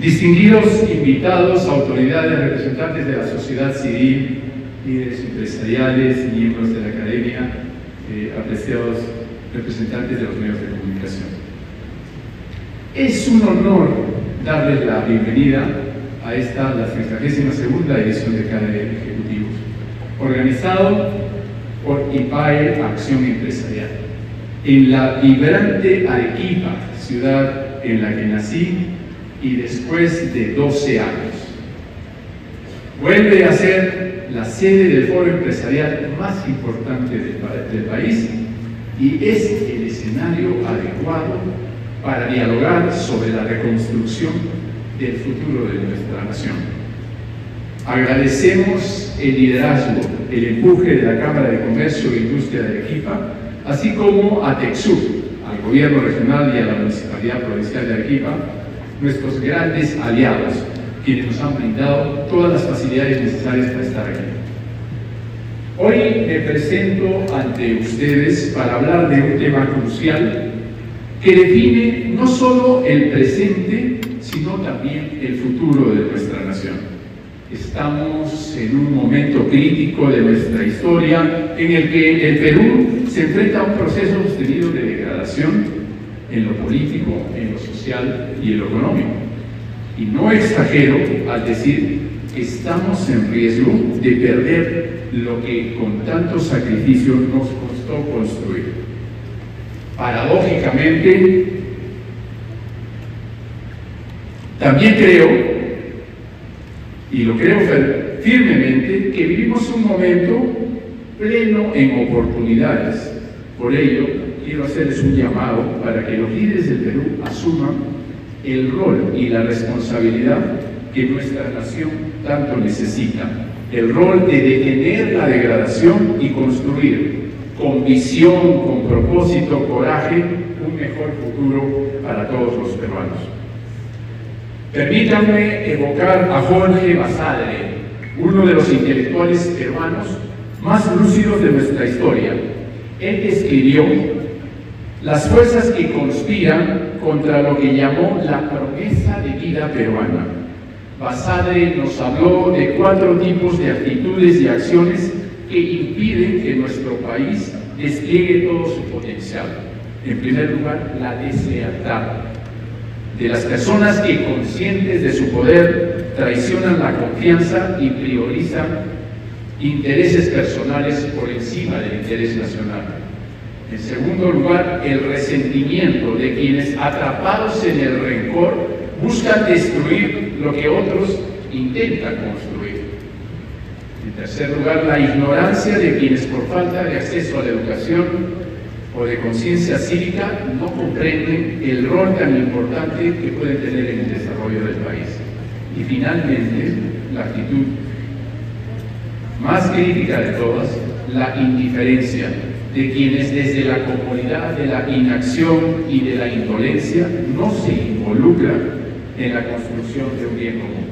distinguidos invitados, autoridades, representantes de la sociedad civil, líderes empresariales, miembros de la academia, eh, apreciados representantes de los medios de comunicación. Es un honor darles la bienvenida a esta, la 32 edición de Cada Ejecutivos, organizado por IPAE Acción Empresarial, en la vibrante Arequipa, ciudad en la que nací y después de 12 años. Vuelve a ser la sede del foro empresarial más importante del, país y es el escenario adecuado para dialogar sobre la reconstrucción del futuro de nuestra nación. Agradecemos el liderazgo, el empuje de la Cámara de Comercio e Industria de Arequipa, así como a TEXUR, al Gobierno Regional y a la Municipalidad Provincial de Arequipa, nuestros grandes aliados, quienes nos han brindado todas las facilidades necesarias para estar aquí. Hoy me presento ante ustedes para hablar de un tema crucial que define no solo el presente, sino también el futuro de nuestra nación. Estamos en un momento crítico de nuestra historia en el que el Perú se enfrenta a un proceso sostenido de degradación en lo político, en lo social y en lo económico. Y no exagero al decir que estamos en riesgo de perder lo que con tanto sacrificio nos costó construir. Paradójicamente, también creo, y lo creo firmemente, que vivimos un momento pleno en oportunidades. Por ello, quiero hacerles un llamado para que los líderes del Perú asuman el rol y la responsabilidad que nuestra nación tanto necesita. El rol de detener la degradación y construir con visión, con propósito, coraje, un mejor futuro para todos los peruanos. Permítanme evocar a Jorge Basadre, uno de los intelectuales peruanos más lúcidos de nuestra historia. Él escribió las fuerzas que conspiran contra lo que llamó la promesa de vida peruana. Basadre nos habló de cuatro tipos de actitudes y acciones que impiden que nuestro país despliegue todo su potencial. En primer lugar, la deslealtad de las personas que conscientes de su poder traicionan la confianza y priorizan intereses personales por encima del interés nacional. En segundo lugar, el resentimiento de quienes atrapados en el rencor buscan destruir lo que otros intentan construir. En tercer lugar, la ignorancia de quienes por falta de acceso a la educación o de conciencia cívica no comprenden el rol tan importante que pueden tener en el desarrollo del país. Y finalmente, la actitud más crítica de todas, la indiferencia de quienes desde la comunidad de la inacción y de la indolencia no se involucran en la construcción de un bien común.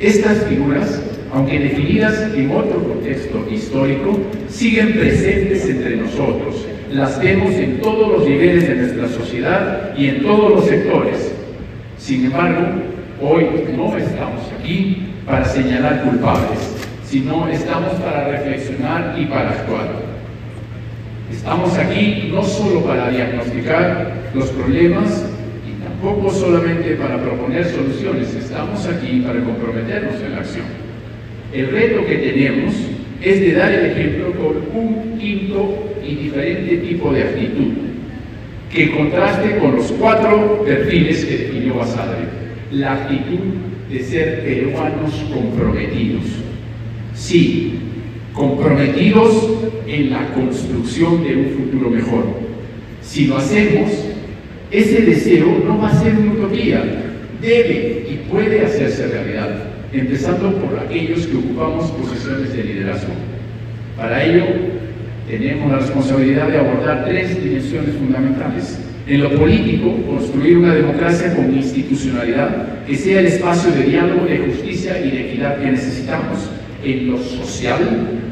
Estas figuras aunque definidas en otro contexto histórico, siguen presentes entre nosotros. Las vemos en todos los niveles de nuestra sociedad y en todos los sectores. Sin embargo, hoy no estamos aquí para señalar culpables, sino estamos para reflexionar y para actuar. Estamos aquí no solo para diagnosticar los problemas y tampoco solamente para proponer soluciones, estamos aquí para comprometernos en la acción. El reto que tenemos es de dar el ejemplo con un quinto y diferente tipo de actitud, que contraste con los cuatro perfiles que definió Basadre. La actitud de ser peruanos comprometidos. Sí, comprometidos en la construcción de un futuro mejor. Si lo hacemos, ese deseo no va a ser una utopía, debe y puede hacerse realidad empezando por aquellos que ocupamos posiciones de liderazgo. Para ello, tenemos la responsabilidad de abordar tres dimensiones fundamentales. En lo político, construir una democracia con institucionalidad que sea el espacio de diálogo, de justicia y de equidad que necesitamos. En lo social,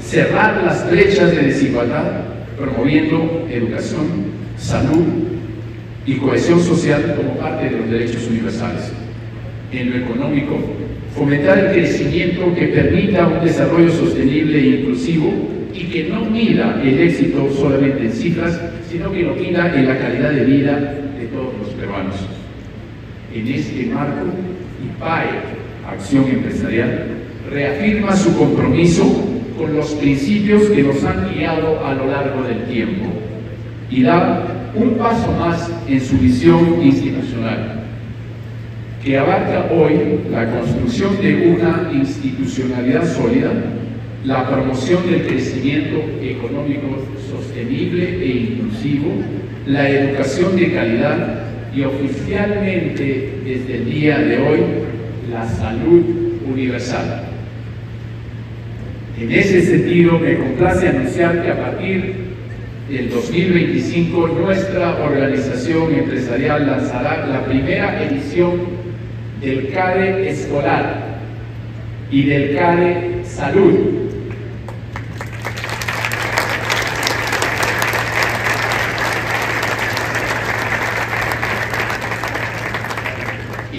cerrar las brechas de desigualdad, promoviendo educación, salud y cohesión social como parte de los derechos universales en lo económico, fomentar el crecimiento que permita un desarrollo sostenible e inclusivo y que no mida el éxito solamente en cifras, sino que lo mida en la calidad de vida de todos los peruanos. En este marco, IPAE, Acción Empresarial, reafirma su compromiso con los principios que nos han guiado a lo largo del tiempo y da un paso más en su visión institucional, que abarca hoy la construcción de una institucionalidad sólida, la promoción del crecimiento económico sostenible e inclusivo, la educación de calidad y oficialmente desde el día de hoy la salud universal. En ese sentido, me complace anunciar que a partir del 2025 nuestra organización empresarial lanzará la primera edición del CADE escolar y del CADE salud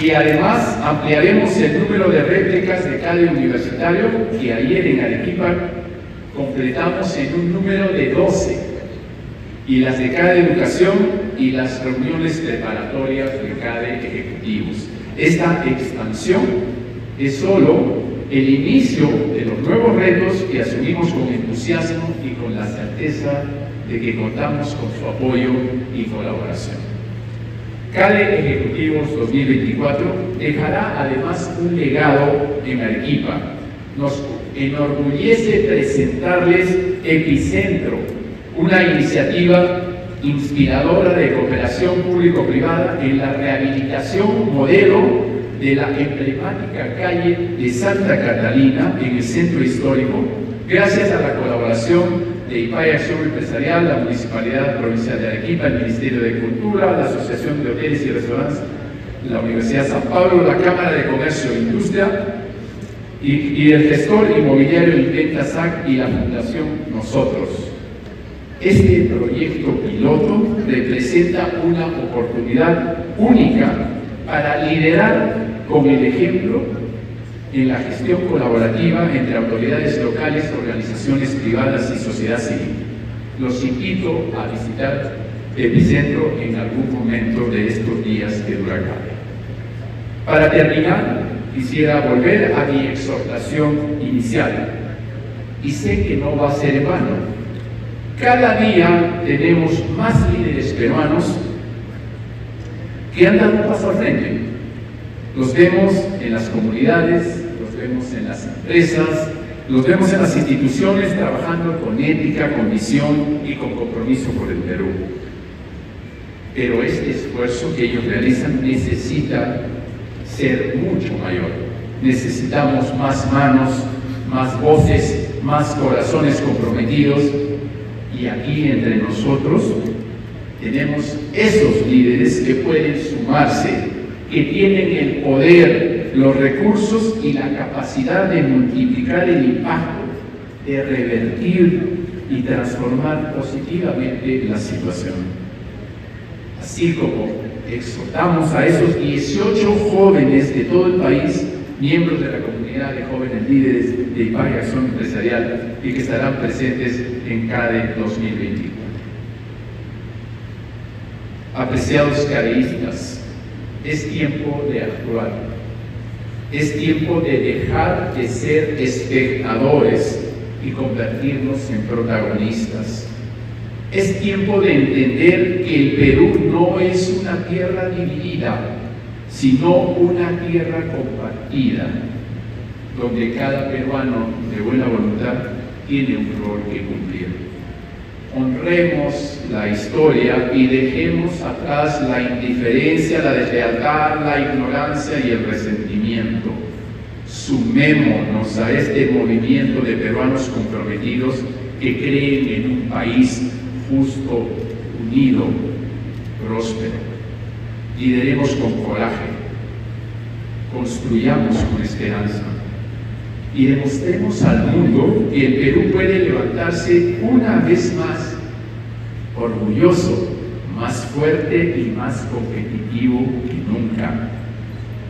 y además ampliaremos el número de réplicas de CADE universitario que ayer en Arequipa completamos en un número de 12 y las de CADE Educación y las reuniones preparatorias de CADE Ejecutivos. Esta expansión es solo el inicio de los nuevos retos que asumimos con entusiasmo y con la certeza de que contamos con su apoyo y colaboración. CADE Ejecutivos 2024 dejará además un legado en Arequipa. Nos enorgullece presentarles Epicentro, una iniciativa inspiradora de cooperación público-privada en la rehabilitación modelo de la emblemática calle de Santa Catalina en el centro histórico, gracias a la colaboración de IPAI Acción Empresarial, la Municipalidad Provincial de Arequipa, el Ministerio de Cultura, la Asociación de Hoteles y Restaurantes, la Universidad de San Pablo, la Cámara de Comercio e Industria y, el gestor inmobiliario Inventa SAC y la Fundación Nosotros. Este proyecto piloto representa una oportunidad única para liderar con el ejemplo en la gestión colaborativa entre autoridades locales, organizaciones privadas y sociedad civil. Los invito a visitar Epicentro en algún momento de estos días de huracán. Para terminar, quisiera volver a mi exhortación inicial, y sé que no va a ser en vano. Cada día tenemos más líderes peruanos que andan un paso al frente. Los vemos en las comunidades, vemos en las empresas, los vemos en las instituciones trabajando con ética, con visión y con compromiso por el Perú. Pero este esfuerzo que ellos realizan necesita ser mucho mayor. Necesitamos más manos, más voces, más corazones comprometidos y aquí entre nosotros tenemos esos líderes que pueden sumarse, que tienen el poder los recursos y la capacidad de multiplicar el impacto, de revertir y transformar positivamente la situación. Así como exhortamos a esos 18 jóvenes de todo el país, miembros de la comunidad de jóvenes líderes de IPAG Acción Empresarial y que estarán presentes en CADE 2024. Apreciados cadeístas, es tiempo de actuar es tiempo de dejar de ser espectadores y convertirnos en protagonistas. Es tiempo de entender que el Perú no es una tierra dividida, sino una tierra compartida, donde cada peruano de buena voluntad tiene un rol que cumplir. Honremos la historia y dejemos atrás la indiferencia, la deslealtad, la ignorancia y el resentimiento. Sumémonos a este movimiento de peruanos comprometidos que creen en un país justo, unido, próspero. Lideremos con coraje, construyamos con esperanza y demostremos al mundo que el Perú puede levantarse una vez más orgulloso, más fuerte y más competitivo que nunca.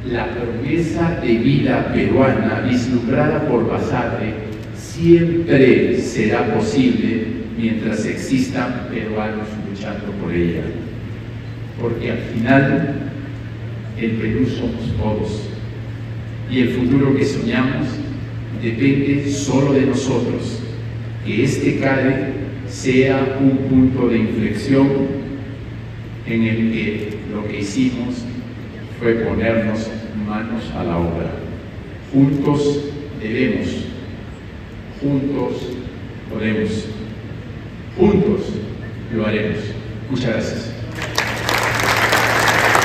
la promesa de vida peruana vislumbrada por Basarte siempre será posible mientras existan peruanos luchando por ella. Porque al final el Perú somos todos y el futuro que soñamos depende solo de nosotros. Que este CADE sea un punto de inflexión en el que lo que hicimos fue ponernos manos a la obra. Juntos debemos, juntos podemos, juntos lo haremos. Muchas gracias.